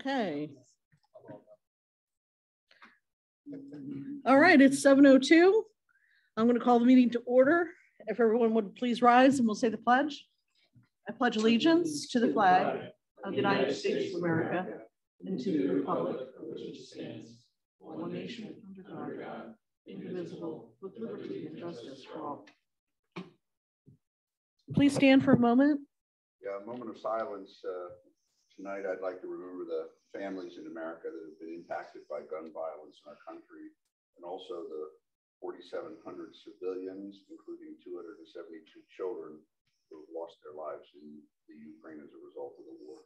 Okay. All right, it's 7:02. I'm going to call the meeting to order. If everyone would please rise and we'll say the pledge. I pledge allegiance to the flag of the United States of America and to the republic for which it stands, one nation under God, indivisible, with liberty and justice for all. Please stand for a moment. Yeah, a moment of silence. Uh, tonight, I'd like to remember the families in America that have been impacted by gun violence in our country, and also the 4,700 civilians, including 272 children who have lost their lives in the Ukraine as a result of the war.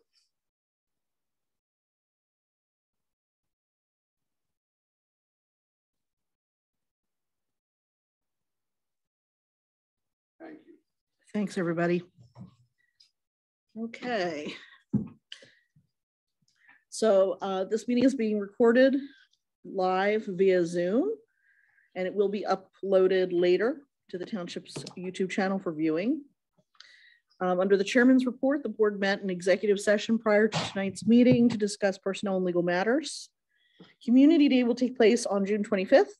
Thank you. Thanks, everybody. Okay. So uh, this meeting is being recorded live via Zoom, and it will be uploaded later to the township's YouTube channel for viewing. Um, under the chairman's report, the board met in executive session prior to tonight's meeting to discuss personnel and legal matters. Community Day will take place on June 25th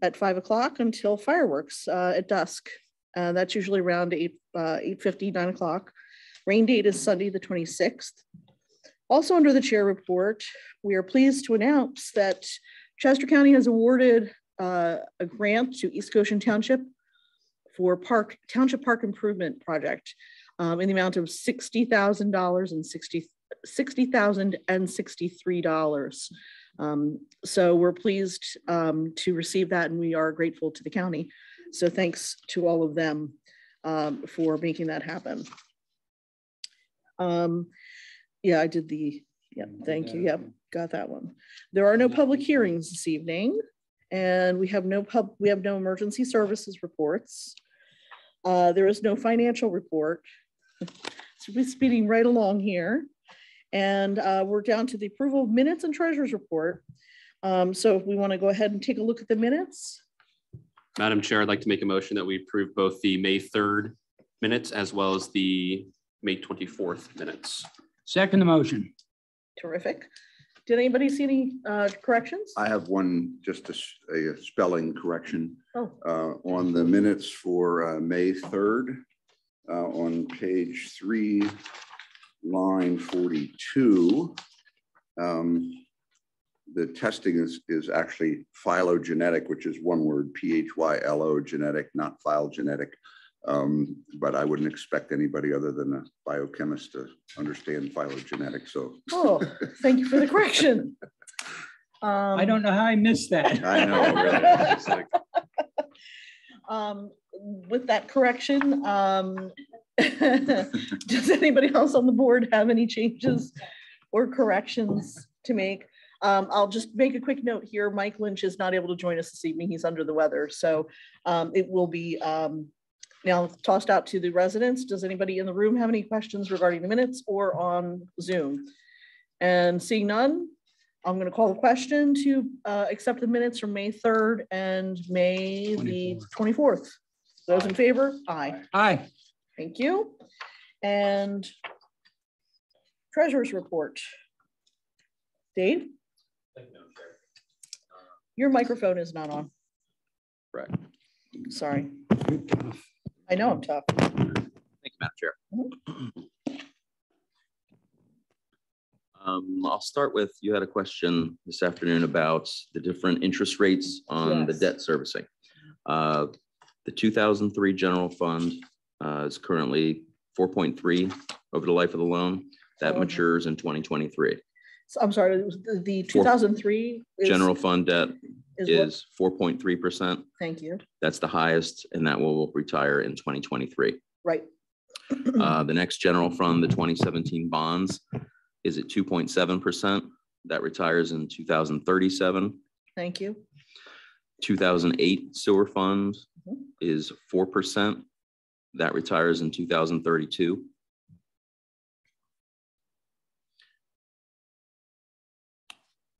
at 5 o'clock until fireworks uh, at dusk. Uh, that's usually around 8, uh, 8.50, 9 o'clock. Rain date is Sunday, the 26th. Also under the chair report, we are pleased to announce that Chester County has awarded uh, a grant to East Goshen Township for park township park improvement project um, in the amount of $60,000 and 60 $60,063. Um, so we're pleased um, to receive that and we are grateful to the county. So thanks to all of them um, for making that happen. Yeah, I did the, yeah, thank you. Yep, got that one. There are no public hearings this evening and we have no pub, we have no emergency services reports. Uh, there is no financial report. so we're speeding right along here. And uh, we're down to the approval of minutes and treasurer's report. Um, so if we want to go ahead and take a look at the minutes. Madam Chair, I'd like to make a motion that we approve both the May 3rd minutes as well as the May 24th minutes. Second the motion. Terrific. Did anybody see any uh, corrections? I have one, just a, a spelling correction. Oh. Uh, on the minutes for uh, May 3rd, uh, on page three, line 42, um, the testing is, is actually phylogenetic, which is one word, P-H-Y-L-O genetic, not phylogenetic. Um, but I wouldn't expect anybody other than a biochemist to understand phylogenetics. So, Oh, thank you for the correction. Um, I don't know how I missed that. I know, really. Like- um, with that correction, um, does anybody else on the board have any changes or corrections to make? Um, I'll just make a quick note here. Mike Lynch is not able to join us this evening. He's under the weather. So um, it will be um, now tossed out to the residents. Does anybody in the room have any questions regarding the minutes or on Zoom? And seeing none, I'm going to call the question to uh, accept the minutes from May 3rd and May the 24th. Those in favor? Aye. Aye. Thank you. And treasurer's report. Dave? Your microphone is not on. Correct. Sorry. I know I'm tough. Thank you, Madam Chair. Um, I'll start with, you had a question this afternoon about the different interest rates on the debt servicing. Uh, The two thousand three general fund uh, is currently four point three over the life of the loan. That Okay. matures in twenty twenty-three. I'm sorry, the, the 2003 is, general fund debt is, is 4.3%. Thank you. That's the highest, and that will retire in 2023. Right. uh, the next general fund, the 2017 bonds, is at 2.7%. That retires in 2037. Thank you. 2008 sewer fund mm -hmm. is 4%. That retires in 2032.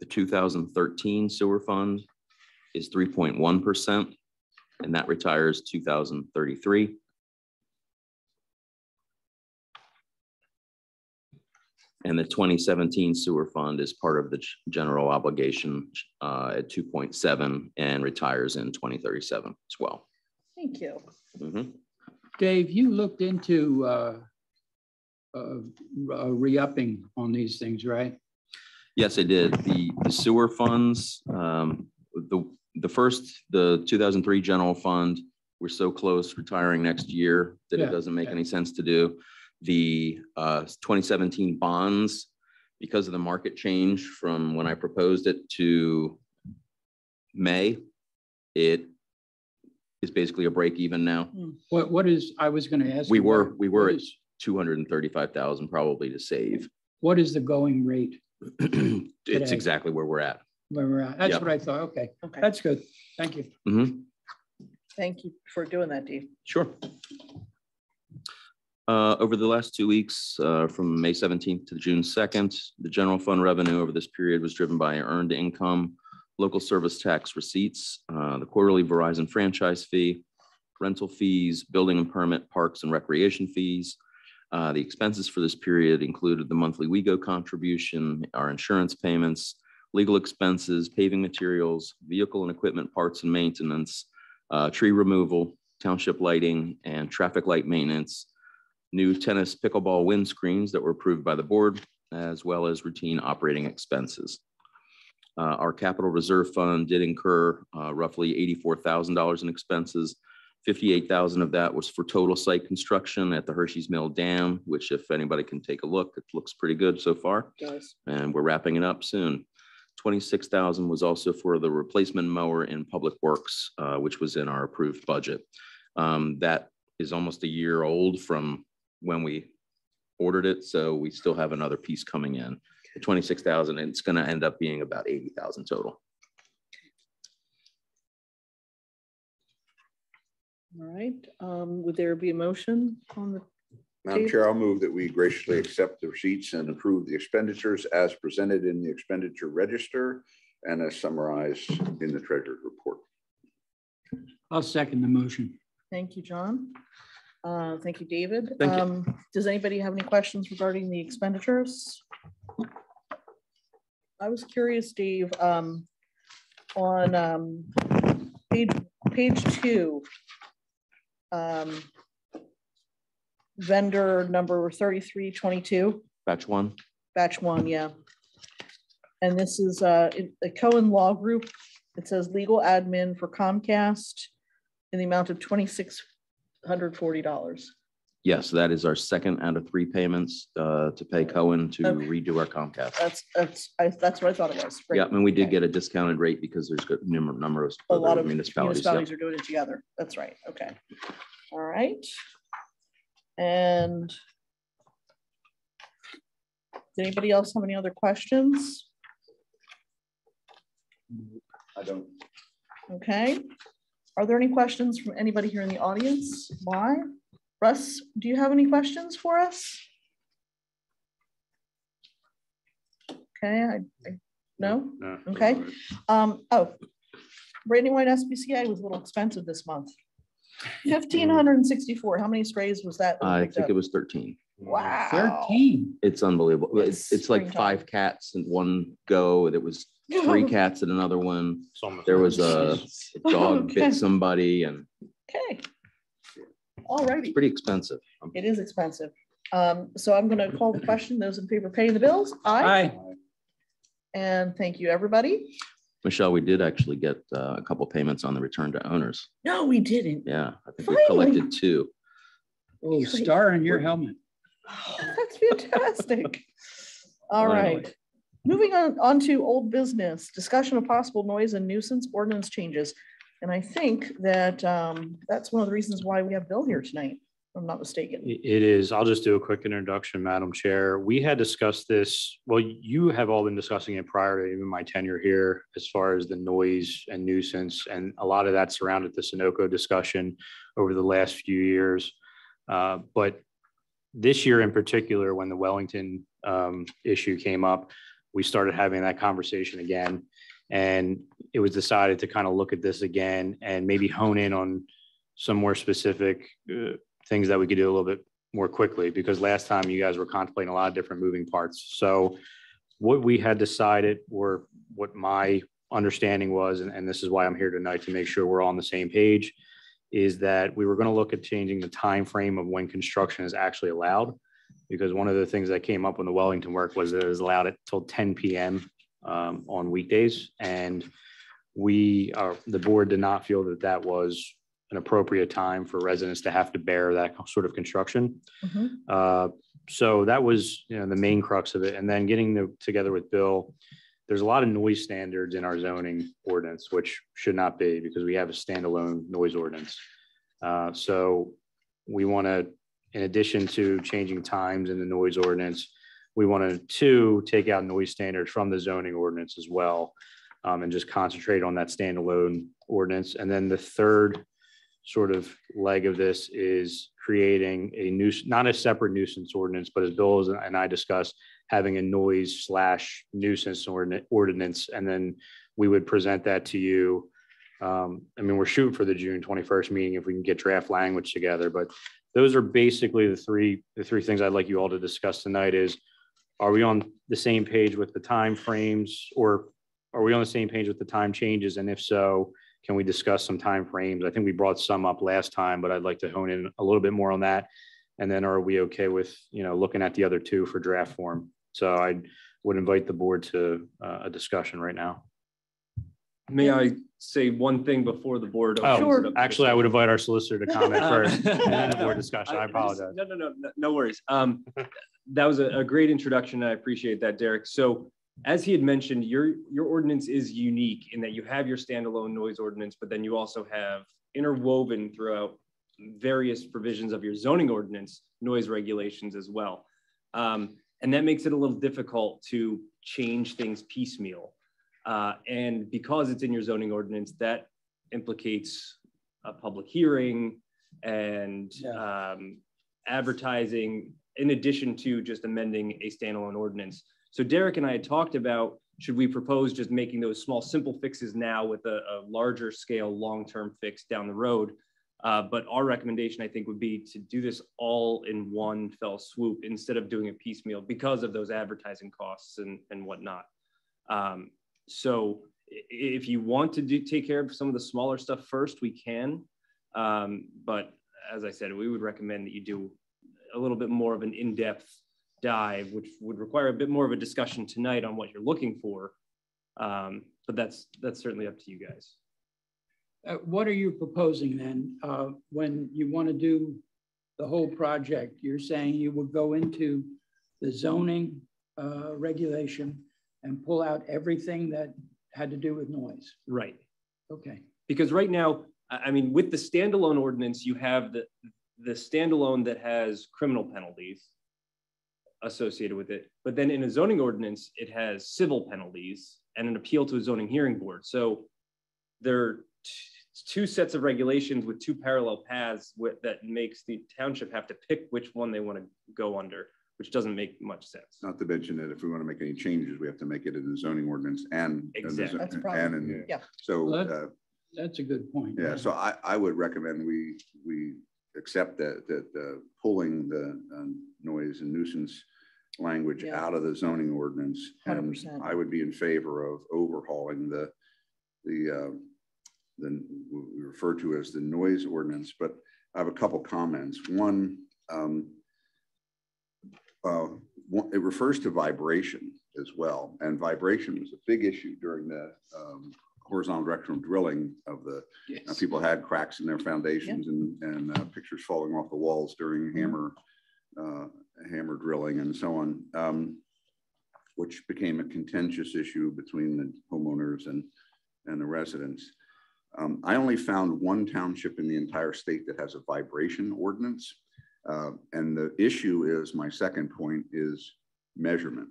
The two thousand thirteen sewer fund is three point one percent, and that retires two thousand thirty-three. And the twenty seventeen sewer fund is part of the general obligation uh, at two point seven and retires in twenty thirty-seven as well. Thank you. Mhm. Dave, you looked into uh, uh, uh, re-upping on these things, right? Yes, I did. The the sewer funds, um, the, the first, the two thousand three general fund, we're so close retiring next year that it Yeah, doesn't make any sense to do. The uh, twenty seventeen bonds, because of the market change from when I proposed it to May, it is basically a break even now. What, what is, I was going to ask. We you, were- we were what at- is- Two hundred and thirty-five thousand probably to save. What is the going rate It's Today. exactly where we're at. where we're at? That's Yep. what I thought. Okay, Okay, that's good. Thank you. Mhm. thank you for doing that, Dave. Sure. Uh, Over the last two weeks, uh, from May 17th to June 2nd, the general fund revenue over this period was driven by earned income, local service tax receipts, uh, the quarterly Verizon franchise fee, rental fees, building and permit, parks and recreation fees. Uh, The expenses for this period included the monthly WEGO contribution, our insurance payments, legal expenses, paving materials, vehicle and equipment parts and maintenance, uh, tree removal, township lighting, and traffic light maintenance, new tennis pickleball windscreens that were approved by the board, as well as routine operating expenses. Uh, Our capital reserve fund did incur uh, roughly eighty-four thousand dollars in expenses. Fifty-eight thousand of that was for total site construction at the Hershey's Mill Dam, which if anybody can take a look, it looks pretty good so far Guys, and we're wrapping it up soon. Twenty-six thousand was also for the replacement mower in Public Works, uh, which was in our approved budget. Um, That is almost a year old from when we ordered it, so we still have another piece coming in. The Twenty-six thousand, and it's gonna end up being about eighty thousand total. All right, um, would there be a motion on the, Madam Dave? Chair, I'll move that we graciously accept the receipts and approve the expenditures as presented in the expenditure register and as summarized in the treasurer's report. I'll second the motion. thank you, John. Uh, thank you, David. Thank you. Um, Does anybody have any questions regarding the expenditures? I was curious, Dave, um, on, um, page, page two. Um, Vendor number thirty-three twenty-two. Batch one, Batch one, yeah. And this is uh, the Cohen Law Group. It says legal admin for Comcast in the amount of twenty-six hundred forty dollars. Yes, that is our second out of three payments uh, to pay Cohen to Okay. redo our Comcast. That's, that's, I, that's what I thought it was. Great. Yeah, and we did Okay. get a discounted rate because there's got number, number of A lot other of municipalities. yeah. municipalities are doing it together. That's right. Okay. All right. And does anybody else have any other questions? I don't. Okay. Are there any questions from anybody here in the audience? Why? Russ, do you have any questions for us? Okay, I, I- no? Okay. Um, oh, Brandywine SPCA was a little expensive this month. Fifteen hundred and sixty-four. How many sprays was that? that I think up? it was thirteen. Wow. Thirteen. It's unbelievable. It's, It's it's like springtime. five cats in one go. It was three cats in another one. There was a a dog Okay. bit somebody and Okay. All righty. pretty expensive. Um, It is expensive. Um, so I'm gonna call the question. Those in favor paying the bills? Aye. Aye. And thank you, everybody. Michelle, we did actually get uh, a couple payments on the return to owners. No, we didn't. Yeah, I think we collected two. Oh, star on your helmet. Oh, That's fantastic. All Finally. right. Moving on, on to old business, discussion of possible noise and nuisance ordinance changes. And I think that um, that's one of the reasons why we have Bill here tonight, if I'm not mistaken. It is. I'll just do a quick introduction, Madam Chair. We had discussed this, well, you have all been discussing it prior to even my tenure here as far as the noise and nuisance, and a lot of that surrounded the Sunoco discussion over the last few years. Uh, But this year in particular, when the Wellington um, issue came up, we started having that conversation again. And it was decided to kind of look at this again and maybe hone in on some more specific uh, things that we could do a little bit more quickly because last time you guys were contemplating a lot of different moving parts. So what we had decided or what my understanding was, and, and this is why I'm here tonight to make sure we're all on the same page, is that we were going to look at changing the time frame of when construction is actually allowed. Because one of the things that came up when the Wellington work was that it was allowed until 10 PM um, on weekdays. And we are, the board did not feel that that was an appropriate time for residents to have to bear that sort of construction. Mhm. Uh, So that was, you know, the main crux of it. And then getting the- together with Bill, there's a lot of noise standards in our zoning ordinance, which should not be because we have a standalone noise ordinance. Uh, So we want to, in addition to changing times in the noise ordinance, we wanted to take out noise standards from the zoning ordinance as well um, and just concentrate on that standalone ordinance. And then the third sort of leg of this is creating a new, not a separate nuisance ordinance, but as Bill and I discussed, having a noise slash nuisance ordinance, and then we would present that to you. Um, I mean, we're shooting for the June twenty-first meeting if we can get draft language together, but those are basically the three, the three things I'd like you all to discuss tonight is, are we on the same page with the time frames, or are we on the same page with the time changes? And if so, can we discuss some time frames? I think we brought some up last time, but I'd like to hone in a little bit more on that. And then are we okay with, you know, looking at the other two for draft form? So I would invite the board to uh, a discussion right now. May I say one thing before the board? Oh, Sure. Actually, I would invite our solicitor to comment first and then the board discussion. I just- apologize. No, no, no, no- no worries. Um, that was a, a great introduction. I appreciate that, Derek. So as he had mentioned, your, your ordinance is unique in that you have your standalone noise ordinance, but then you also have interwoven throughout various provisions of your zoning ordinance, noise regulations as well. Um, and that makes it a little difficult to change things piecemeal. Uh, and because it's in your zoning ordinance, that implicates a public hearing and um, advertising in addition to just amending a standalone ordinance. So Derek and I had talked about, should we propose just making those small, simple fixes now with a, a larger scale, long-term fix down the road? Uh, but our recommendation, I think, would be to do this all in one fell swoop instead of doing it piecemeal because of those advertising costs and, and whatnot. Um, so if you want to do, take care of some of the smaller stuff first, we can. Um, but as I said, we would recommend that you do a little bit more of an in-depth dive, which would require a bit more of a discussion tonight on what you're looking for. Um, but that's that's certainly up to you guys. Uh, What are you proposing then? Uh, When you want to do the whole project, you're saying you would go into the zoning uh, regulation and pull out everything that had to do with noise? Right. Okay, Because right now, I I mean, with the standalone ordinance, you have the the standalone that has criminal penalties associated with it. But then in a zoning ordinance, it has civil penalties and an appeal to a zoning hearing board. So there are t- two sets of regulations with two parallel paths with, that makes the township have to pick which one they want to go under, which doesn't make much sense. Not to mention that if we want to make any changes, we have to make it in the zoning ordinance and. and the Exactly. That's a. And, in- Yeah. so, Well, uh, that's a good point. yeah, so I, I would recommend we, we accept that, that uh, pulling the um, noise and nuisance language Yeah. out of the zoning ordinance. 100%. I would be in favor of overhauling the, the, uh, the, what we refer to as the noise ordinance, but I have a couple comments. One, um, uh, it refers to vibration as well, and vibration was a big issue during the um, horizontal directional drilling of the, uh, people had cracks in their foundations and, and uh, pictures falling off the walls during hammer, uh, hammer drilling and so on, um, which became a contentious issue between the homeowners and, and the residents. Um, I only found one township in the entire state that has a vibration ordinance. Uh, and the issue is, my second point is measurement.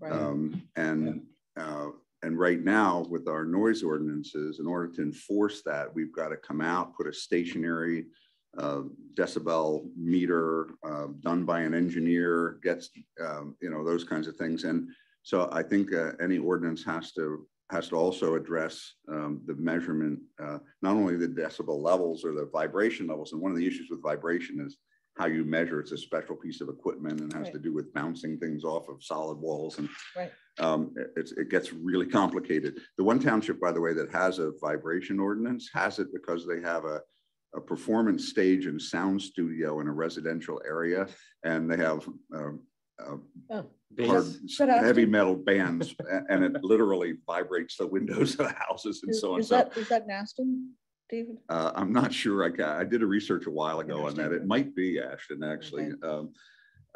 Right. Um, and, uh, and right now with our noise ordinances, in order to enforce that, we've got to come out, put a stationary uh, decibel meter uh, done by an engineer, gets, um, you know, those kinds of things. And so I think uh, any ordinance has to, has to also address um, the measurement, uh, not only the decibel levels or the vibration levels. And one of the issues with vibration is how you measure. It's a special piece of equipment and has Right. to do with bouncing things off of solid walls and Right. um, it- it gets really complicated. The one township, by the way, that has a vibration ordinance has it because they have a, a performance stage and sound studio in a residential area. And they have, um, uh, Oh, hard, heavy metal bands and it literally vibrates the windows of the houses and Is so on. is So that, is that Naston, David? uh, I'm not sure. I got, I did a research a while ago on that. It might be Ashton, actually. Um,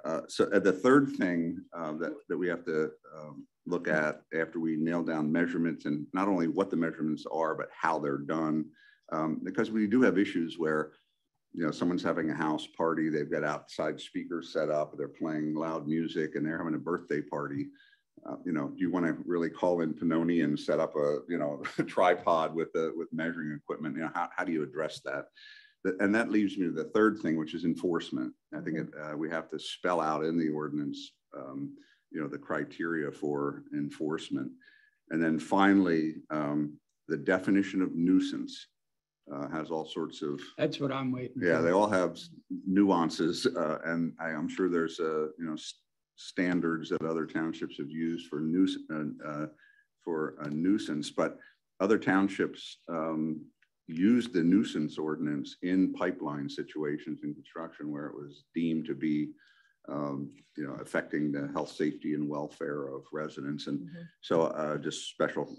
uh, so uh, the third thing um, that, that we have to um, look at after we nail down measurements and not only what the measurements are, but how they're done. Um, because we do have issues where, you know, someone's having a house party, they've got outside speakers set up, they're playing loud music and they're having a birthday party. Uh, you know, do you want to really call in Pennoni and set up a, you know, a tripod with the, with measuring equipment? You know, how, how do you address that? Th- And that leaves me to the third thing, which is enforcement. I think it, uh, we have to spell out in the ordinance, um, you know, the criteria for enforcement. And then finally, um, the definition of nuisance uh, has all sorts of That's what I'm waiting. yeah, for. they all have nuances, uh, and I, am sure there's a you know standards that other townships have used for nuisance uh, uh, for a nuisance, but other townships um, used the nuisance ordinance in pipeline situations in construction where it was deemed to be um, you know affecting the health, safety, and welfare of residents, and Mhm. so uh, just special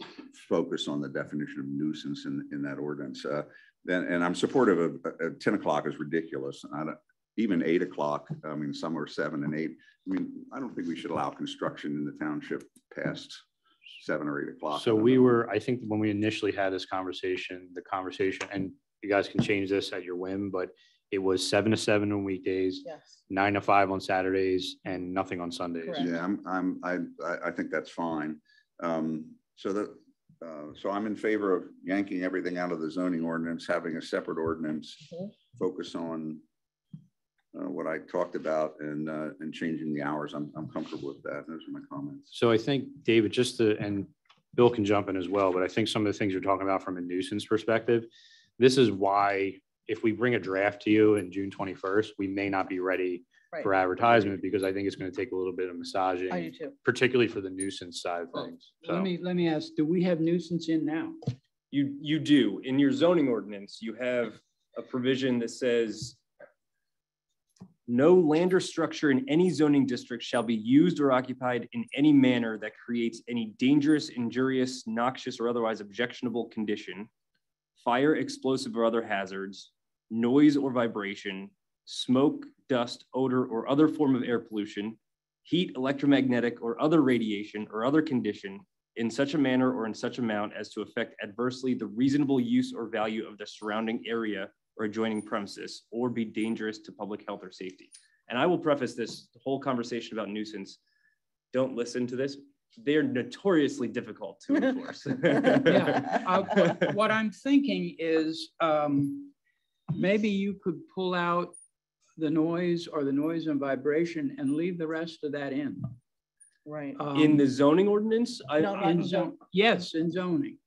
focus on the definition of nuisance in in that ordinance. Uh, and, and I'm supportive of, uh, uh, ten o'clock is ridiculous. I don't, even eight o'clock, I mean, some are seven and eight. I mean, I don't think we should allow construction in the township past seven or eight o'clock. So we know. were, I think when we initially had this conversation, the conversation, and you guys can change this at your whim, but it was seven to seven on weekdays, Yes. nine to five on Saturdays, and nothing on Sundays. Correct. Yeah, I'm, I'm, I, I, I think that's fine. Um, so that, uh, so I'm in favor of yanking everything out of the zoning ordinance, having a separate ordinance, Mhm. focus on uh, what I talked about and, uh, and changing the hours. I'm, I'm comfortable with that. Those are my comments. So I think, David, just to, and Bill can jump in as well, but I think some of the things you're talking about from a nuisance perspective, this is why if we bring a draft to you in June twenty-first, we may not be ready Right. for advertisement because I think it's going to take a little bit of I do massaging, too. particularly for the nuisance side of things. Let So me, let me ask, do we have nuisance in now? You, you do. In your zoning ordinance, you have a provision that says no land or structure in any zoning district shall be used or occupied in any manner that creates any dangerous, injurious, noxious, or otherwise objectionable condition, fire, explosive, or other hazards, noise or vibration, smoke, dust, odor, or other form of air pollution, heat, electromagnetic, or other radiation or other condition in such a manner or in such amount as to affect adversely the reasonable use or value of the surrounding area or adjoining premises, or be dangerous to public health or safety. And I will preface this whole conversation about nuisance. Don't listen to this. They're notoriously difficult to enforce. Yeah, uh, what- What I'm thinking is, um, maybe you could pull out the noise or the noise and vibration and leave the rest of that in. Right. In Um, the zoning ordinance, I, No, In in zone, yes, in zoning.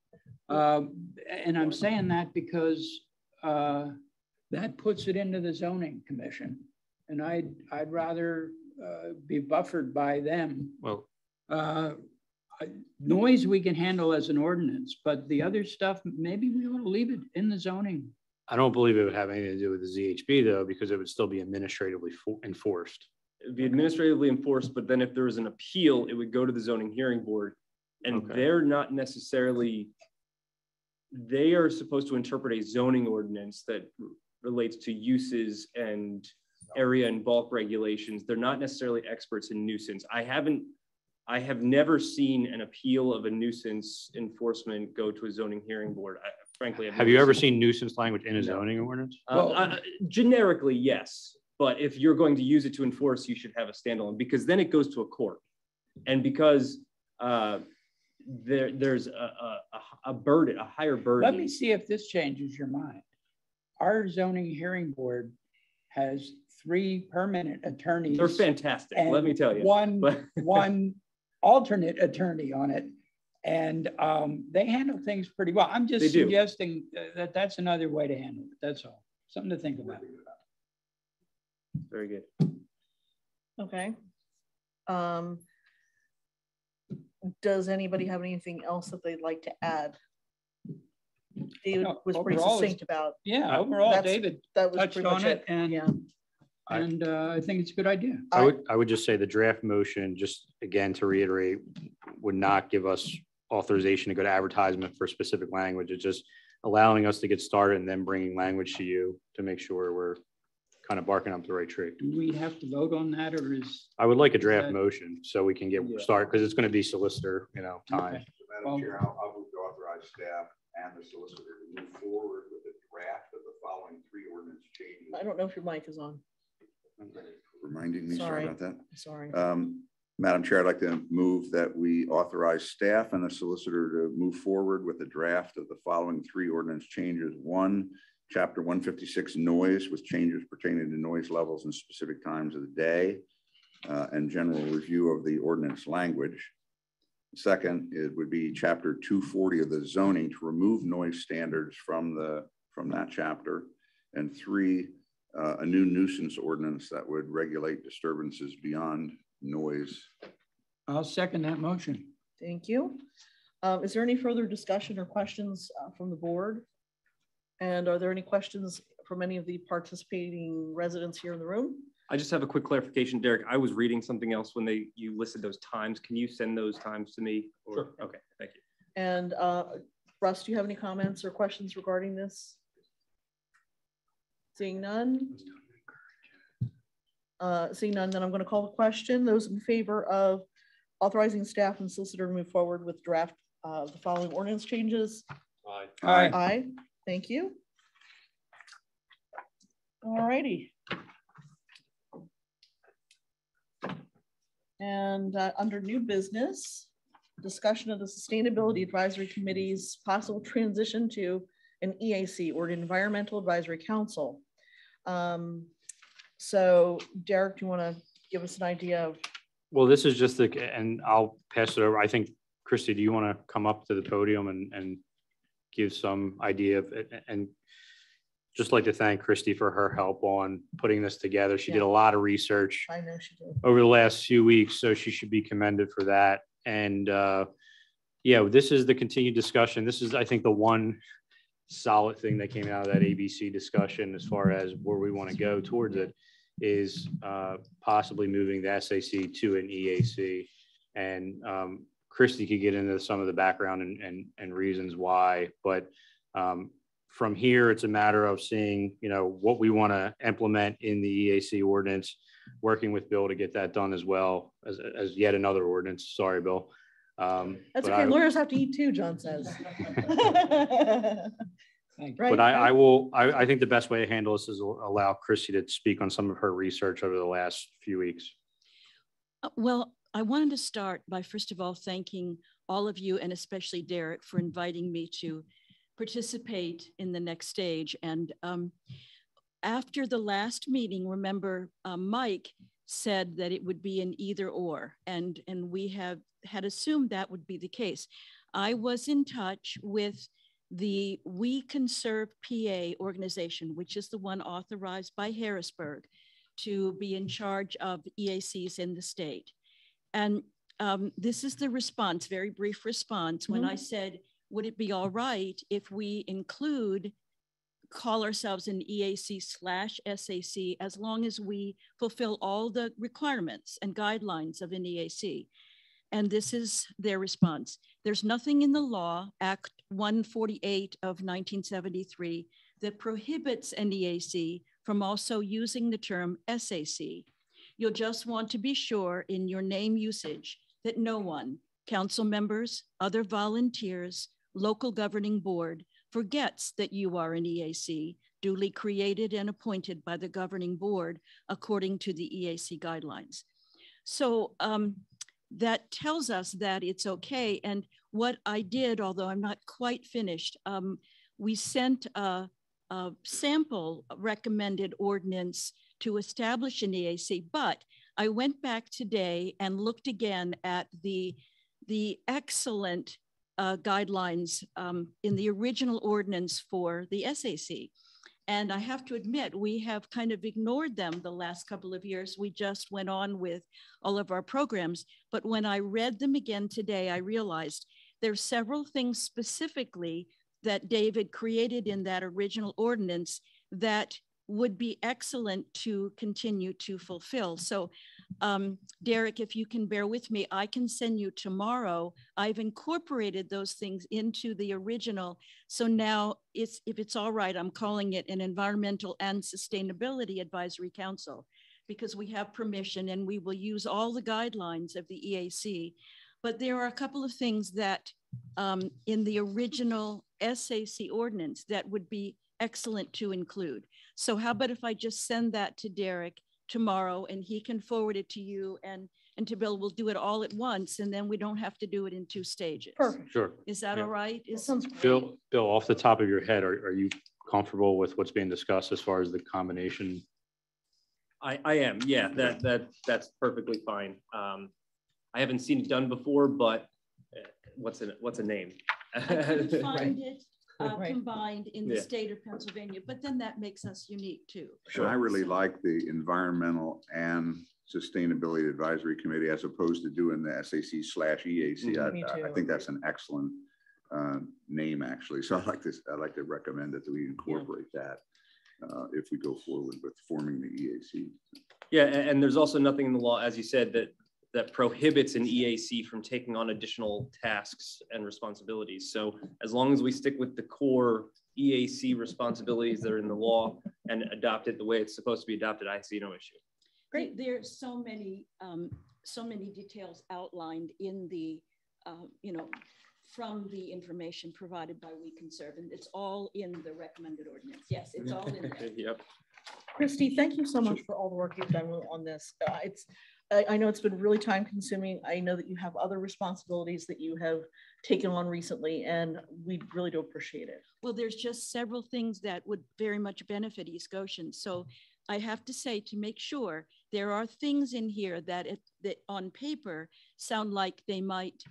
Um, And I'm saying that because uh, that puts it into the zoning commission. And I'd, I'd rather uh, be buffered by them. Well, Uh, Noise we can handle as an ordinance, but the other stuff, maybe we ought to leave it in the zoning. I don't believe it would have anything to do with the ZHB though, because it would still be administratively enforced. it'd be administratively enforced, but then if there was an appeal, it would go to the zoning hearing board. And Okay. they're not necessarily, they are supposed to interpret a zoning ordinance that relates to uses and area and bulk regulations. They're not necessarily experts in nuisance. I haven't, I have never seen an appeal of a nuisance enforcement go to a zoning hearing board. I- Frankly. I've Have you ever seen nuisance language in a No. zoning ordinance? uh, Well- uh, generically, yes, but if you're going to use it to enforce, you should have a standalone because then it goes to a court. And because uh, there, there's a, a, a- a burden, a higher burden. Let me see if this changes your mind. Our zoning hearing board has three permanent attorneys. They're fantastic, let me tell you. One, one alternate attorney on it. And um, they handle things pretty well. I'm just They suggesting uh, that that's another way to handle it. That's all. Something to think about. Very good. Okay. Um, does anybody have anything else that they'd like to add? David No, was pretty overall, it's- succinct about, Yeah, overall, David that was touched pretty on much it it. and, Yeah. I- and uh, I think it's a good idea. I I- would, I would just say the draft motion, just again to reiterate, would not give us authorization to go to advertisement for specific language. It's just allowing us to get started and then bringing language to you to make sure we're kind of barking up the right tree. Do we have to vote on that or is? I would like a draft that- motion so we can get Yeah. started because it's going to be solicitor, you know, time. Okay. Madam Chair, I'll, I'll move to authorize staff and the solicitor to move forward with a draft of the following three ordinance changes. I don't know if your mic is on. Reminding me, sorry Sorry. about that. Sorry. Um, Madam Chair, I'd like to move that we authorize staff and the solicitor to move forward with a draft of the following three ordinance changes. One, chapter one fifty-six noise with changes pertaining to noise levels and specific times of the day uh, and general review of the ordinance language. Second, it would be chapter two forty of the zoning to remove noise standards from the, from that chapter. And three, uh, a new nuisance ordinance that would regulate disturbances beyond noise. I'll second that motion. Thank you. Um, is there any further discussion or questions uh, from the board? And are there any questions from any of the participating residents here in the room? I just have a quick clarification, Derek. I was reading something else when they, you listed those times. Can you send those times to me? Or, okay, thank you. And uh, Russ, do you have any comments or questions regarding this? Seeing none? Uh, Seeing none, then I'm going to call the question. Those in favor of authorizing staff and solicitor to move forward with draft of the following ordinance changes? Aye. Aye, thank you. All righty. And uh, under new business, discussion of the Sustainability Advisory Committee's possible transition to an EAC or an Environmental Advisory Council. Um, So Derek, do you want to give us an idea of, Well, this is just the, and I'll pass it over. I think, Christy, do you want to come up to the podium and, and give some idea of, it. and just like to thank Christy for her help on putting this together. She did a lot of research I know she did. over the last few weeks, so she should be commended for that. And uh, yeah, this is the continued discussion. This is, I think, the one solid thing that came out of that ABC discussion as far as where we want to go towards it is uh, possibly moving the SAC to an EAC. And um, Christy could get into some of the background and, and, and reasons why, but um, from here, it's a matter of seeing, you know, what we want to implement in the EAC ordinance, working with Bill to get that done as well as, as yet another ordinance. Sorry, Bill. Um, That's okay, I- lawyers have to eat too, John says. Thank you. Right, But I, I will, I, I think the best way to handle this is allow Christy to speak on some of her research over the last few weeks. Uh, Well, I wanted to start by first of all thanking all of you and especially Derek for inviting me to participate in the next stage. And um, after the last meeting, remember, uh, Mike said that it would be an either or, and, and we have had assumed that would be the case. I was in touch with the We Conserve PA organization, which is the one authorized by Harrisburg to be in charge of EACs in the state. And um, this is the response, very brief response, when I said, would it be all right if we include, call ourselves an EAC slash SAC as long as we fulfill all the requirements and guidelines of an EAC? And this is their response. There's nothing in the law, Act 148 of 1973, that prohibits an EAC from also using the term SAC. You'll just want to be sure in your name usage that no one, council members, other volunteers, local governing board, forgets that you are an EAC duly created and appointed by the governing board according to the EAC guidelines. So um, that tells us that it's okay. And what I did, although I'm not quite finished, um, we sent a, a sample recommended ordinance to establish an EAC, but I went back today and looked again at the, the excellent uh, guidelines um, in the original ordinance for the SAC. And I have to admit, we have kind of ignored them the last couple of years. We just went on with all of our programs. But when I read them again today, I realized there's several things specifically that David created in that original ordinance that would be excellent to continue to fulfill. So um, Derek, if you can bear with me, I can send you tomorrow. I've incorporated those things into the original. So now it's, if it's all right, I'm calling it an Environmental and Sustainability Advisory Council because we have permission and we will use all the guidelines of the EAC. But there are a couple of things that um, in the original SAC ordinance that would be excellent to include. So how about if I just send that to Derek tomorrow and he can forward it to you and, and to Bill, we'll do it all at once and then we don't have to do it in two stages. Perfect. Sure. Is that Yeah. all right? That Is, sounds great. Bill, Bill, off the top of your head, are, are you comfortable with what's being discussed as far as the combination? I, I am, yeah, that, that, that's perfectly fine. Um, I haven't seen it done before, but uh, what's a, what's a name? I couldn't find it uh, Right. combined in the Yeah. state of Pennsylvania, but then that makes us unique too. So I really like the Environmental and Sustainability Advisory Committee as opposed to doing the SAC slash EAC. I- Me I, I too. think that's an excellent uh, name, actually. So I'd like this, I'd like to recommend that we incorporate that uh, if we go forward with forming the EAC. Yeah, a- and, there's also nothing in the law, as you said, that, that prohibits an EAC from taking on additional tasks and responsibilities. So as long as we stick with the core EAC responsibilities that are in the law and adopt it the way it's supposed to be adopted, I see no issue. Great. There's so many, um, so many details outlined in the, uh, you know, from the information provided by We Conserve, and it's all in the recommended ordinance. Yes, it's all in there. Yep. Christy, thank you so much for all the work you've done on this. Uh, It's, I, I know it's been really time consuming. I know that you have other responsibilities that you have taken on recently, and we really do appreciate it. Well, there's just several things that would very much benefit East Goshen. So I have to say, to make sure, there are things in here that, it, that on paper sound like they might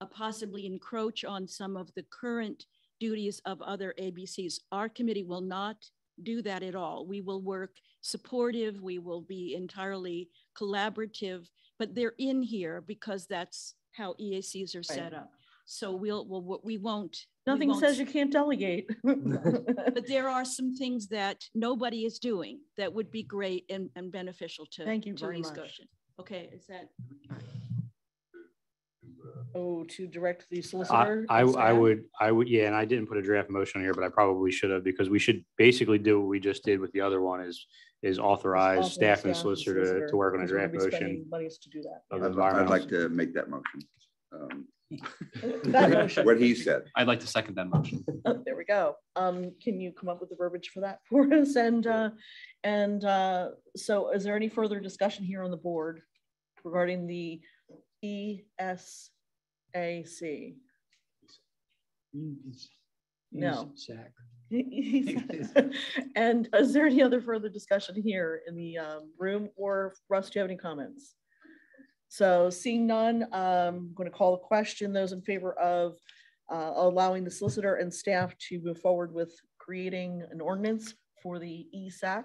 uh, possibly encroach on some of the current duties of other ABCs. Our committee will not do that at all. We will work supportive, we will be entirely collaborative, but they're in here because that's how EACs are set up. So we'll, we'll, we won't. we Nothing won't says you can't delegate. but there are some things that nobody is doing that would be great and, and beneficial to, Thank you to very East much. Goshen. Okay, is that, Oh, to direct the solicitor? I, and I would, I would, yeah, and I didn't put a draft motion here, but I probably should have because we should basically do what we just did with the other one is, is authorize Authorize staff and staff solicitor to, to work on a because we're gonna draft motion. Monies to do that. of I'd I'd environmental- like to make that motion. Um, That motion. What he said. I'd like to second that motion. Oh, There we go. Um, can you come up with the verbiage for that for us? And, uh, and, uh, so is there any further discussion here on the board regarding the E ESAC? No. Zach. And is there any other further discussion here in the, um, room or Russ, do you have any comments? So seeing none, um, I'm going to call the question. Those in favor of uh, allowing the solicitor and staff to move forward with creating an ordinance for the E ESAC?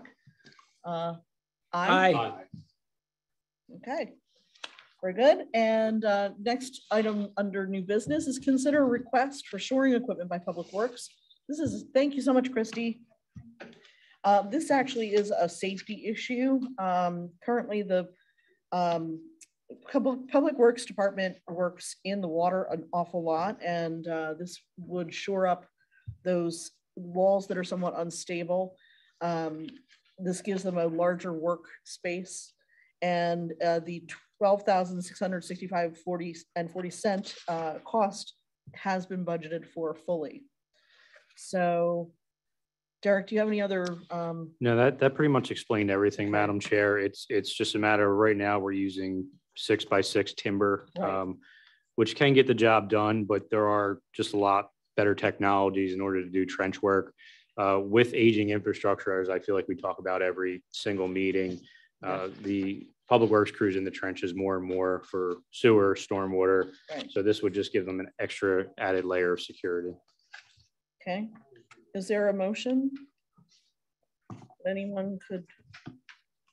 Uh, Aye. Aye. Okay. Very good. And uh, next item under new business is consider a request for shoring equipment by Public Works. This is, thank you so much, Christy. Uh, This actually is a safety issue. Um, Currently, the um, Public, Public Works Department works in the water an awful lot, and uh, this would shore up those walls that are somewhat unstable. Um, This gives them a larger work space, and uh, the twelve thousand six hundred sixty-five forty and forty cent uh, cost has been budgeted for fully. So Derek, do you have any other um, No, that, that pretty much explained everything, Madam Chair. It's, it's just a matter of right now, we're using six by six timber, Right. um, which can get the job done, but there are just a lot better technologies in order to do trench work. Uh, with aging infrastructure, as I feel like we talk about every single meeting, uh, the public works crews in the trenches more and more for sewer, stormwater. Right. So this would just give them an extra added layer of security. Okay, is there a motion? anyone could,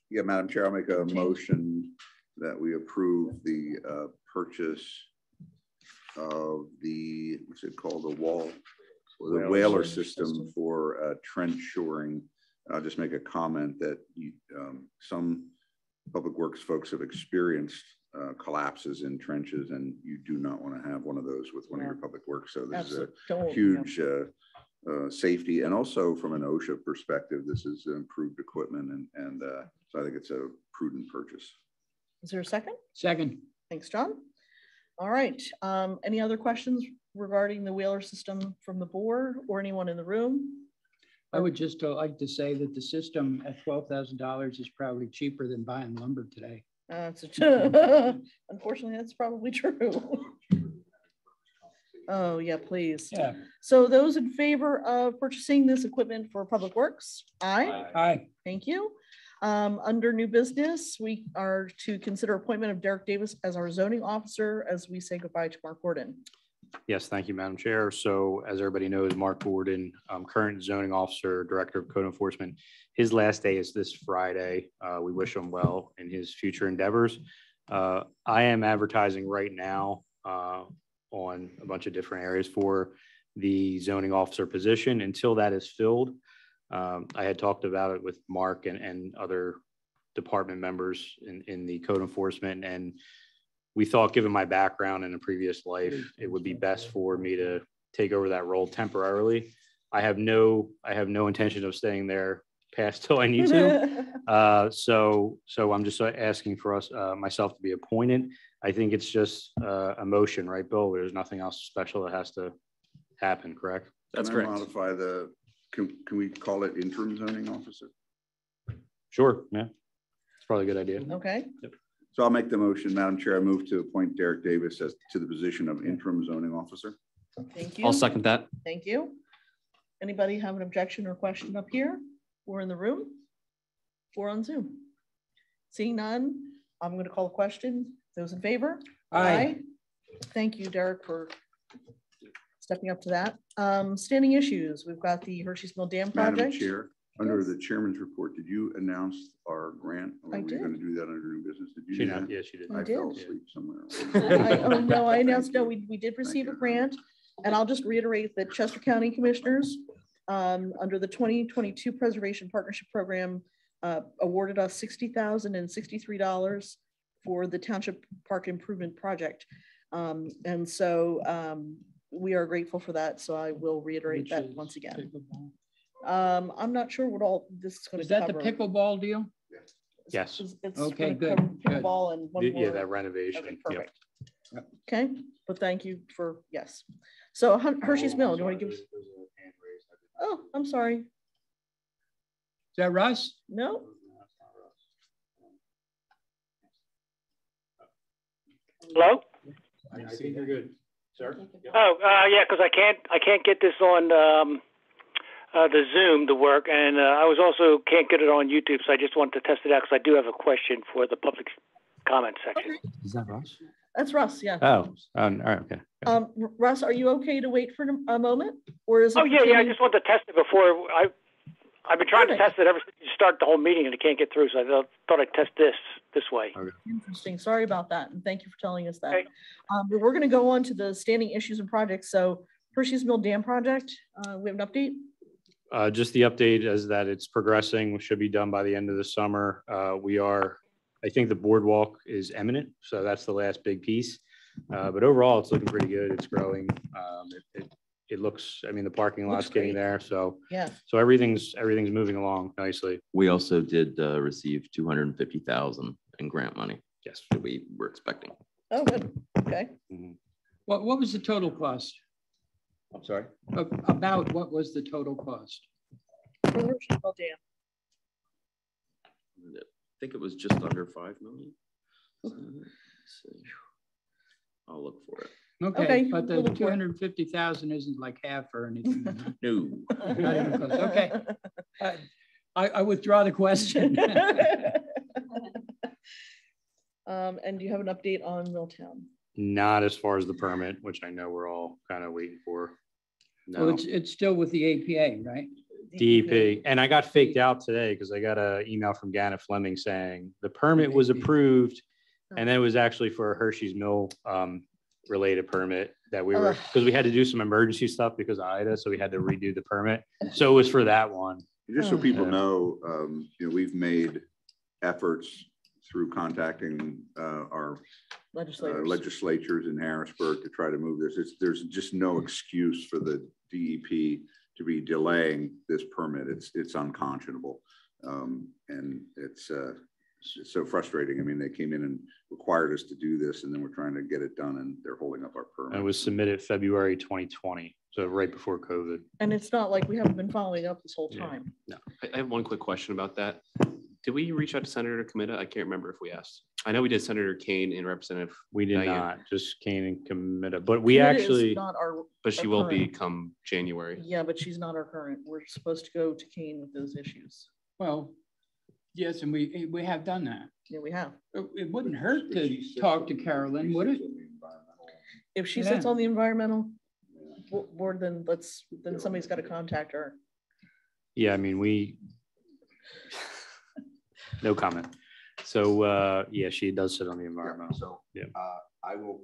Yeah, Madam Chair, I'll make a motion that we approve the uh, purchase of the, what's it called, the wall, or the Whaler whaler system. system for uh, trench shoring. I'll just make a comment that you, um, some public works folks have experienced uh, collapses in trenches, and you do not want to have one of those with one of your public works. So this is a absolutely, don't- huge uh, uh, safety and also from an OSHA perspective, this is improved equipment and, and uh, so I think it's a prudent purchase. Is there a second? Second, Thanks, John. All right, um, any other questions regarding the Wheeler system from the board or anyone in the room? I would just uh, like to say that the system at twelve thousand dollars is probably cheaper than buying lumber today. Uh, it's- Unfortunately, that's probably true. Oh, yeah, please. Yeah. So those in favor of purchasing this equipment for Public Works? Aye. Aye. Thank you. Um, under new business, we are to consider appointment of Derek Davis as our zoning officer as we say goodbye to Mark Gordon. Yes, thank you, Madam Chair. So as everybody knows, Mark Gordon, um, current zoning officer, director of code enforcement. His last day is this Friday. Uh, we wish him well in his future endeavors. Uh, I am advertising right now, uh, on a bunch of different areas for the zoning officer position. Until that is filled, um, I had talked about it with Mark and, and other department members in, in the code enforcement and we thought, given my background in a previous life, it would be best for me to take over that role temporarily. I have no, I have no intention of staying there past till I need to. Uh, so, so I'm just asking for us, uh, myself to be appointed. I think it's just, uh, a motion, right, Bill? There's nothing else special that has to happen, correct? That's Can I correct. Modify the, can, can we call it interim zoning officer? Sure, yeah. It's probably a good idea. Okay, So I'll make the motion, Madam Chair, I move to appoint Derek Davis as to the position of interim zoning officer. thank you. I'll second that. Thank you. Anybody have an objection or question up here or in the room? Or on Zoom? Seeing none, I'm going to call a question. Those in favor? Aye. Thank you, Derek, for stepping up to that. Um, standing issues, we've got the Hershey's Mill Dam Madam project. Chair, under Yes. the chairman's report, did you announce our grant? Or I were you going to do that under new business? Did you She do not, yeah, she did. I I fell did. asleep somewhere. I, oh, no, I announced, no, we, we did Thank receive a you. grant. And I'll just reiterate that Chester County Commissioners, um, under the twenty twenty-two Preservation Partnership Program, uh, awarded us sixty thousand and sixty-three dollars for the Township Park Improvement Project. Um, and so, um, we are grateful for that. So I will reiterate Which that is once again. Pickleball. Um, I'm not sure what all this is gonna Is that the cover. pickleball deal? Yes. It's- it's Okay, gonna good, cover good. Pickleball and one more. Yeah, more. that renovation. Okay, Yep. perfect. Yep. Okay, but thank you for, yes. So Hun- Hershey's Mill, do you want to give, us- oh, I'm sorry. Is that Russ? No? Hello? I think you're good, sir. Oh, uh, yeah, because I can't, I can't get this on um, uh, the Zoom to work, and uh, I was also can't get it on YouTube, so I just wanted to test it out because I do have a question for the public comment section. Is that Russ? That's Russ, yeah. Oh, um, all right, okay. Um, R- Russ, are you okay to wait for a moment? Or is it? Oh yeah, yeah, I just want to test it before I. I've been trying to test it ever since you start the whole meeting, and I can't get through, so I thought- thought I'd test this this way. Interesting. Sorry about that. And thank you for telling us that. Okay. Um, but we're gonna go on to the standing issues and projects. So Hershey's Mill Dam Project, uh, we have an update? Uh, just the update is that it's progressing, We should be done by the end of the summer. Uh, we are, I think the boardwalk is eminent, so that's the last big piece. Uh, but overall, it's looking pretty good. It's growing. Um, it, it, it looks, I mean, the parking lot's getting great. there, so, Yeah. so everything's, everything's moving along nicely. We also did uh, receive two hundred and fifty thousand in grant money Yes. that we were expecting. Oh, good. Okay. What, what was the total cost? I'm sorry? About what was the total cost? For the Hershey's Mill Dam. I think it was just under five million. Uh, let's. I'll look for it. Okay, Okay, but the look for two it. hundred and fifty thousand isn't like half or anything. No. Not even close. Okay. Uh, I, I withdraw the question. Um, and do you have an update on Milltown? Not as far as the permit, which I know we're all kind of waiting for. Well, it's, it's still with the APA, right? DEP. And I got faked out today because I got an email from Gannett Fleming saying the permit was approved. And then it was actually for a Hershey's Mill um, related permit that we were, because we had to do some emergency stuff because of Ida, so we had to redo the permit. So it was for that one. Just so people know, um, you know, we've made efforts through contacting, uh, our uh, legislatures in Harrisburg to try to move this. It's, there's just no excuse for the DEP to be delaying this permit. It's, it's unconscionable. Um, and it's, uh, it's it's so frustrating. I mean, they came in and required us to do this and then we're trying to get it done and they're holding up our And It was submitted February 2020, so right before COVID. And it's not like we haven't been following up this whole Yeah. time. I, I have one quick question about that. Did we reach out to Senator Comitta? I can't remember if we asked. I know we did Senator Kane and Representative, We did Diane. not, just Kane and Comitta, but we Comitta actually, Not our, but she Our will be come January. yeah, but she's not our current. We're supposed to go to Kane with those issues. Well, yes, and we, we have done that. Yeah, we have. It it wouldn't hurt to talk to Carolyn, would it? If she sits on the environmental board, then let's, then somebody's got to contact her. yeah, I mean, we, no comment. So, uh, yeah, she does sit on the Yeah. So, Yeah. uh, I will,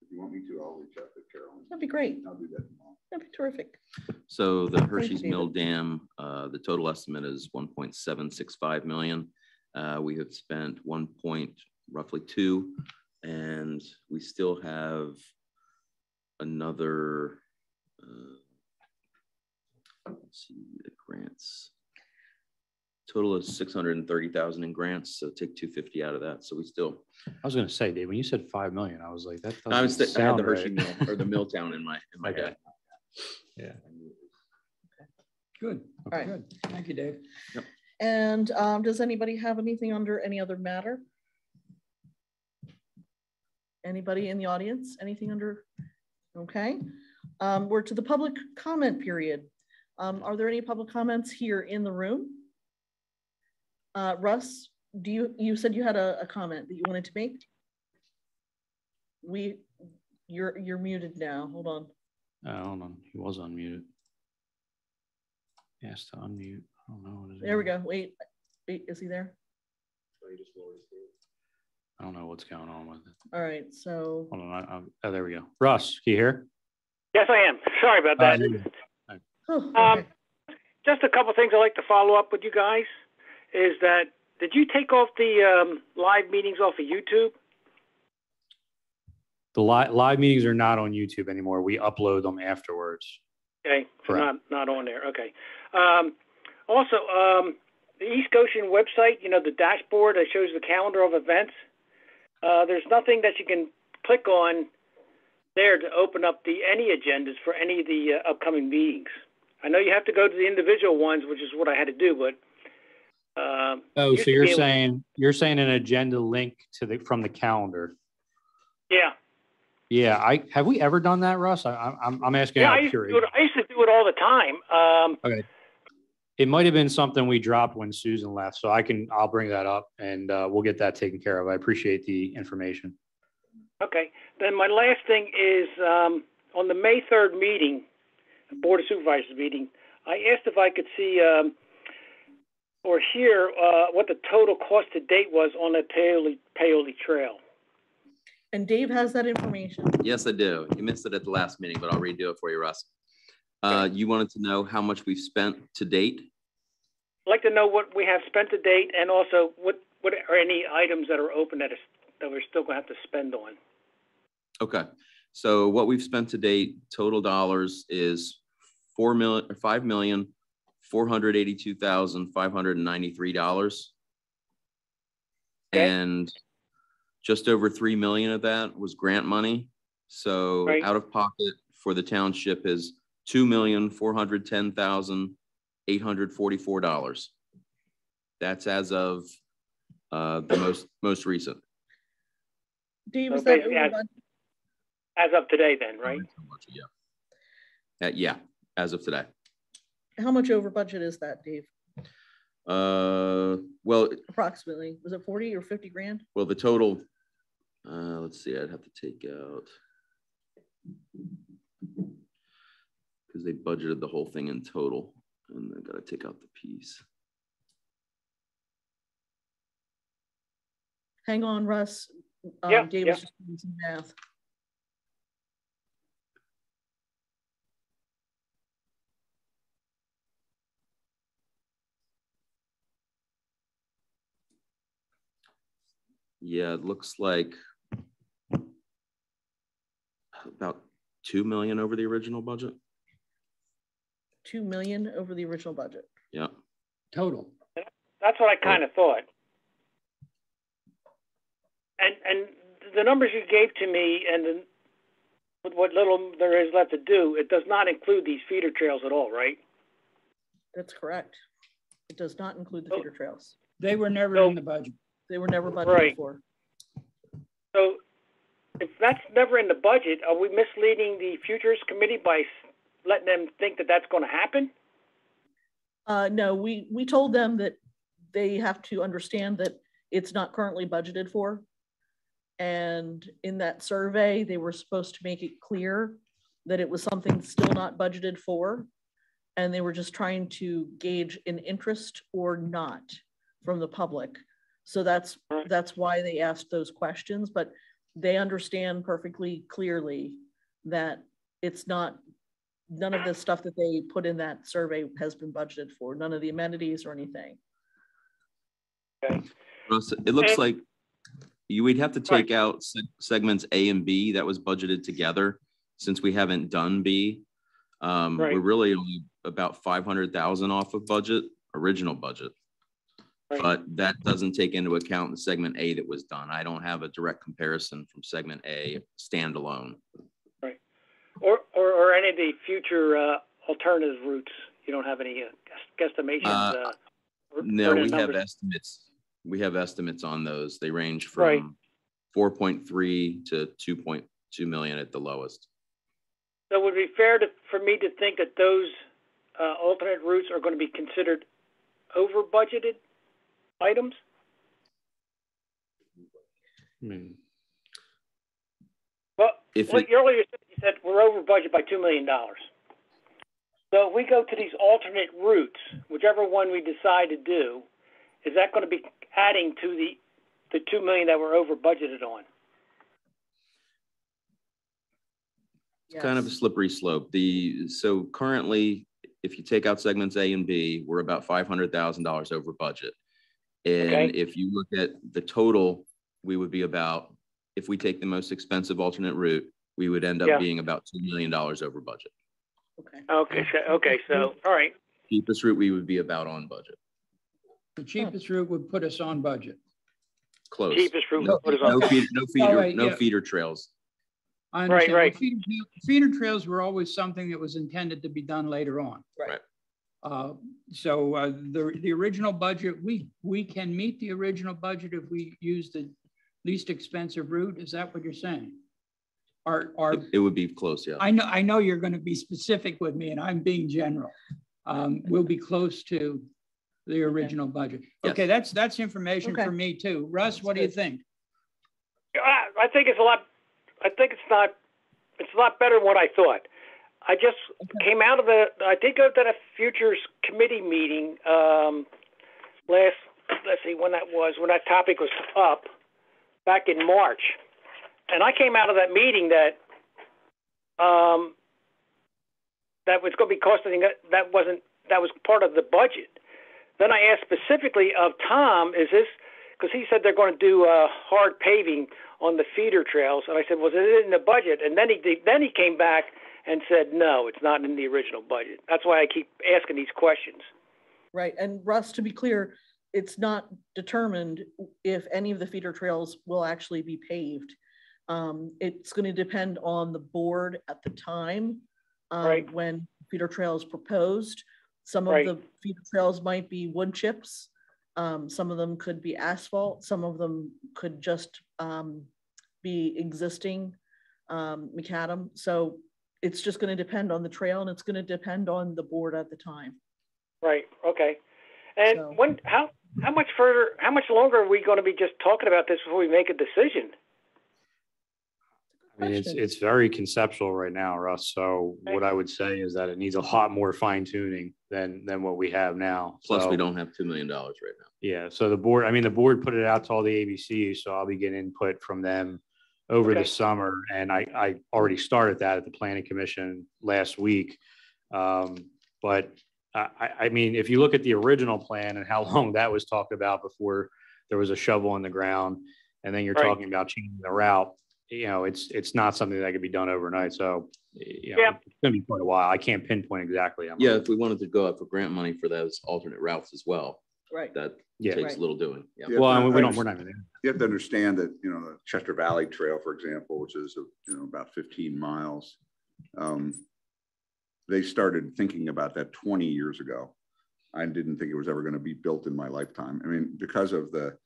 if you want me to, I'll reach out to Carolyn. That'd be great. I'll do that tomorrow. That'd be terrific. So the Hershey's Mill Dam, uh, the total estimate is one point seven six five million. Uh, we have spent one point roughly two, and we still have another. uh, Let's see, the grants. Total is six hundred and thirty thousand in grants, so take two fifty out of that, so we still. I was gonna say, Dave, when you said five million, I was like, that I was, doesn't I had the sound Hershey right. Mill, or the Milltown in my, in my Okay. head. Yeah. Good, All right. good. Thank you, Dave. And um, does anybody have anything under any other matter? Anybody in the audience? Anything under? Okay, um, we're to the public comment period. Um, are there any public comments here in the room? Uh, Russ, do you, you said you had a, a comment that you wanted to make? We, you're, you're muted now. Hold on. Uh, hold on, he was unmuted. He has to unmute. I don't know. what There we go. Wait, wait, is he there? I don't know what's going on with it. All right, so, Hold on, I, I'm- oh, there we go. Russ, can you hear? Yes, I am. Sorry about Uh, that. oh, Um. Just a couple things I'd like to follow up with you guys is that, did you take off the um, live meetings off of YouTube? The live, live meetings are not on YouTube anymore. We upload them afterwards. Okay, Correct. not, not on there, okay. Um, also, um, the East Goshen website, you know, the dashboard that shows the calendar of events, uh, there's nothing that you can click on there to open up the, any agendas for any of the uh, upcoming meetings. I know you have to go to the individual ones, which is what I had to do, but, um, Oh, so you're saying, you're saying an agenda link to the, from the calendar? yeah. Yeah, I, have we ever done that, Russ? I, I'm- I'm, asking Yeah, I out of used, to do it, curiosity. I used to do it all the time. Um, It might have been something we dropped when Susan left, so I can, I'll bring that up and, uh, we'll get that taken care of. I appreciate the information. Okay, then my last thing is, um, on the May third meeting, Board of Supervisors meeting, I asked if I could see, um, or hear, uh, what the total cost to date was on the Paoli, Paoli Trail. And Dave has that information. Yes, I do. You missed it at the last meeting, but I'll redo it for you, Russ. Uh, you wanted to know how much we've spent to date? I'd like to know what we have spent to date and also what, what are any items that are open that is, that we're still gonna have to spend on. Okay, so what we've spent to date, total dollars is four million, or five million, four hundred eighty-two thousand, five hundred and ninety-three dollars. Okay. And just over three million of that was grant money. So Right. out of pocket for the township is two million, four hundred ten thousand, eight hundred forty-four dollars. That's as of uh, the most, most recent. Dave, So is that as- As of today then, right? Yeah. Uh, yeah, as of today. How much over budget is that, Dave? Uh, well, Approximately, was it forty or fifty grand? well, the total, uh, let's see, I'd have to take out. Because they budgeted the whole thing in total. And I gotta take out the piece. Hang on, Russ. Um, Yeah, David's yeah. just doing some math. Yeah, it looks like about 2 million over the original budget. Two million over the original budget. Yeah. Total. That's what I kind of oh. thought. And and the numbers you gave to me and the, with what little there is left to do, it does not include these feeder trails at all, right? That's correct. It does not include the Oh. feeder trails. They were never So- in the budget. They were never budgeted Right. for. So if that's never in the budget, are we misleading the futures committee by letting them think that that's going to happen? Uh, no, we, we told them that they have to understand that it's not currently budgeted for. And in that survey, they were supposed to make it clear that it was something still not budgeted for. And they were just trying to gauge an interest or not from the public. So that's, that's why they asked those questions, but they understand perfectly clearly that it's not, none of the stuff that they put in that survey has been budgeted for, none of the amenities or anything. Russ, it looks And- like you would have to Right. take out se- segments A and B that was budgeted together, since we haven't done B. Um, Right. we're really only about five hundred thousand off of budget, original budget. Right. But that doesn't take into account the segment A that was done. I don't have a direct comparison from segment A standalone. Or, or, or any of the future uh, alternative routes? You don't have any uh, guesstimations? Uh, uh, No, we have estimates. We have estimates on those. They range Right. from four point three to two point two million at the lowest. So would it be fair to, for me to think that those uh, alternate routes are going to be considered over budgeted items? I mean, Well, If well, it- you earlier said- you said we're over budget by two million dollars. So if we go to these alternate routes, whichever one we decide to do, is that going to be adding to the the two million that we're over budgeted on? It's kind of a slippery slope. The, so currently, if you take out segments A and B, we're about five hundred thousand dollars over budget. And Okay. if you look at the total, we would be about, if we take the most expensive alternate route, we would end Yeah. up being about two million dollars over budget. Okay. Okay, so, okay, so all right, Cheapest route, we would be about on budget, The cheapest route would put us on budget. close. cheapest route. No, what is on no feeder, no feeder, right, no yeah. feeder trails. I Right, understand. Well, right. Feeder, feeder trails were always something that was intended to be done later on. Right. Uh, So uh, the, the original budget, we, we can meet the original budget if we use the least expensive route. Is that what you're saying? Or, or, It- It would be close, yeah. I know, I know you're going to be specific with me and I'm being general. Um, We'll be close to the original budget. Yes. Okay, that's, that's information Okay. for me too. Russ, what do you think? I, I think it's a lot. I think it's not. It's a lot better than what I thought. I just came out of the. I did go to the futures committee meeting um, last. Let's see when that was. When that topic was up back in March, and I came out of that meeting that um, that was going to be costing. That wasn't. That was part of the budget. Then I asked specifically of Tom, is this because he said they're going to do uh, hard paving on the feeder trails, and I said, was it in the budget? And then he then he came back and said, no, it's not in the original budget. That's why I keep asking these questions. Right, and Russ, to be clear, it's not determined if any of the feeder trails will actually be paved. Um, it's gonna depend on the board at the time. um, Right. When feeder trails proposed, some of Right. the feeder trails might be wood chips. Um, some of them could be asphalt, some of them could just, um, be existing, um, macadam. So it's just gonna depend on the trail and it's gonna depend on the board at the time. Right. Okay. And So- when how how much further how much longer are we going to be just talking about this before we make a decision? I mean, it's, it's very conceptual right now, Russ. So what I would say is that it needs a lot more fine tuning than, than what we have now. Plus, we don't have $2 million right now. Yeah, so the board, I mean, the board put it out to all the ABCs, so I'll be getting input from them over the summer. And I, I already started that at the planning commission last week. Um, But I, I, I mean, if you look at the original plan and how long that was talked about before there was a shovel in the ground, and then you're Right. talking about changing the route, you know, it's, it's not something that could be done overnight. So, you know, Yeah. it's gonna be quite a while. I can't pinpoint exactly. how Yeah, if we wanted to go out for grant money for those alternate routes as well, Right. that Yeah. takes a little doing. Yeah. Yeah, Well, I we don't, we're not even. There. You have to understand that, you know, the Chester Valley Trail, for example, which is, you know, about fifteen miles. um, They started thinking about that twenty years ago. I didn't think it was ever going to be built in my lifetime. I mean, because of the,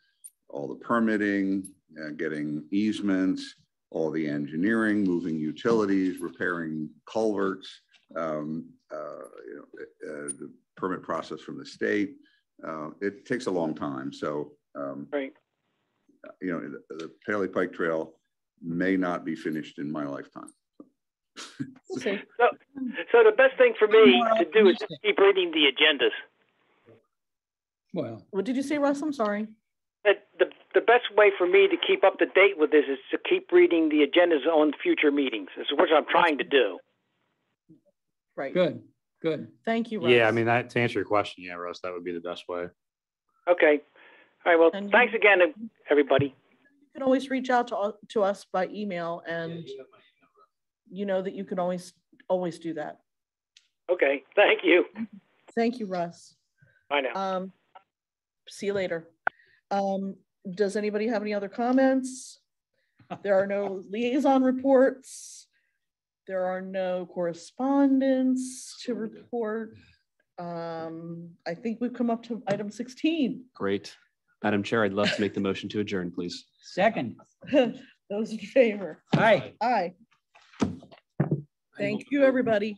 all the permitting, uh, getting easements, all the engineering, moving utilities, repairing culverts, um, uh, you know, uh, the permit process from the state. Uh, It takes a long time. So um, Right. you know, the, the Paoli Pike Trail may not be finished in my lifetime. Okay. So, so the best thing for me to do is just keep reading the agendas. Well, What did you say, Russ? I'm sorry. But the, the best way for me to keep up to date with this is to keep reading the agendas on future meetings. This is what I'm trying to do. Right. good, good. Thank you, Russ. Yeah, I mean, that, to answer your question, yeah, Russ, that would be the best way. Okay. All right. Well, And you- thanks again, everybody. You can always reach out to, to us by email and you know that you can always, always do that. Okay. Thank you. Thank you, Russ. Bye now. Um, see you later. Um, does anybody have any other comments? There are no liaison reports. There are no correspondence to report. Um, I think we've come up to item sixteen. Great. Madam Chair, I'd love to make the motion to adjourn, please. Second, Those in favor? Aye. Aye. Thank you, everybody.